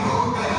Holy Ghost.